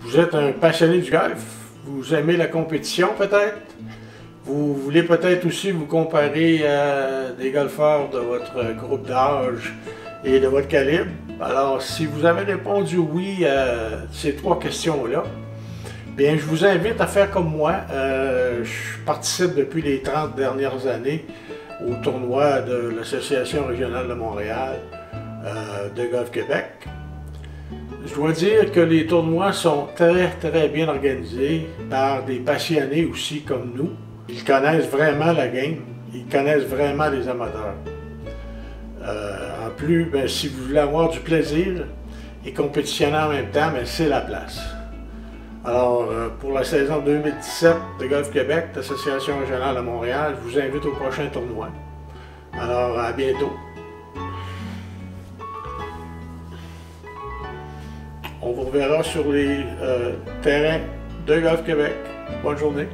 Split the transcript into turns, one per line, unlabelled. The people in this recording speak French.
vous êtes un passionné du golf, vous aimez la compétition peut-être, vous voulez peut-être aussi vous comparer à des golfeurs de votre groupe d'âge et de votre calibre? Alors, si vous avez répondu oui à ces trois questions-là, bien, je vous invite à faire comme moi. Euh, je participe depuis les 30 dernières années au tournoi de l'Association régionale de Montréal euh, de Golf Québec. Je dois dire que les tournois sont très, très bien organisés par des passionnés aussi comme nous. Ils connaissent vraiment la game, ils connaissent vraiment les amateurs. Euh, en plus, ben, si vous voulez avoir du plaisir et compétitionner en même temps, ben, c'est la place. Alors, euh, pour la saison 2017 de Golf Québec, l'Association régionale de Montréal, je vous invite au prochain tournoi. Alors, à bientôt. On vous reverra sur les euh, terrains de Golf Québec. Bonne journée.